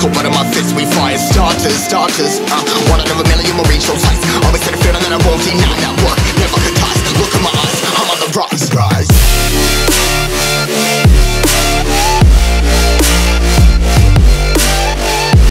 Cold blood in my fist, we fire starters, starters. Uh, one out of a million, Marie.